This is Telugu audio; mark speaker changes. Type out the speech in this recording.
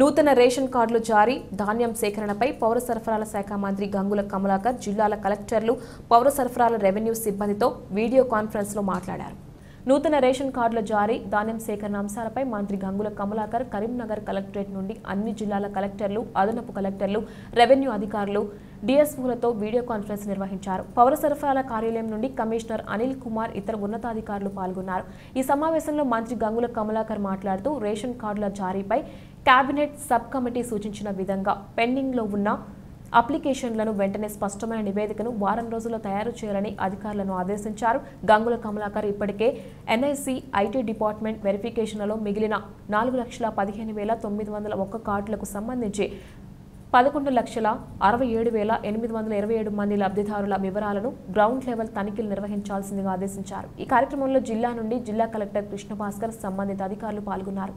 Speaker 1: నూతన రేషన్ కార్డులు జారీ ధాన్యం సేకరణపై పౌర సరఫరాల శాఖ మంత్రి గంగుల కమలాకర్ జిల్లాల కలెక్టర్లు పౌర సరఫరాల రెవెన్యూ సిబ్బందితో వీడియో కాన్ఫరెన్స్లో మాట్లాడారు. నూతన రేషన్ కార్డుల జారీ ధాన్యం సేకరణ అంశాలపై మంత్రి గంగుల కమలాకర్ కరీంనగర్ కలెక్టరేట్ నుండి అన్ని జిల్లాల కలెక్టర్లు అదనపు కలెక్టర్లు రెవెన్యూ అధికారులు డిఎస్ఓలతో వీడియో కాన్ఫరెన్స్ నిర్వహించారు. పౌర సరఫరాల కార్యాలయం నుండి కమిషనర్ అనిల్ కుమార్ ఇతర ఉన్నతాధికారులు పాల్గొన్నారు. ఈ సమావేశంలో మంత్రి గంగుల కమలాకర్ మాట్లాడుతూ రేషన్ కార్డుల జారీపై కేబినెట్ సబ్ కమిటీ సూచించిన విధంగా పెండింగ్లో ఉన్న అప్లికేషన్లను వెంటనే స్పష్టమైన నివేదికను వారం రోజుల్లో తయారు చేయాలని అధికారులను ఆదేశించారు. గంగుల కమలాకర్ ఇప్పటికే ఎన్ఐసి ఐటీ డిపార్ట్మెంట్ వెరిఫికేషన్లలో మిగిలిన నాలుగు లక్షల పదిహేను వేల తొమ్మిది వందల ఒక్క కార్డులకు సంబంధించి పదకొండు లక్షల అరవై ఏడు వేల ఎనిమిది వందల ఇరవై ఏడు మంది లబ్ధిదారుల వివరాలను గ్రౌండ్ లెవెల్ తనిఖీలు నిర్వహించాల్సిందిగా ఆదేశించారు. ఈ కార్యక్రమంలో జిల్లా నుండి జిల్లా కలెక్టర్ కృష్ణ భాస్కర్ సంబంధిత అధికారులు పాల్గొన్నారు.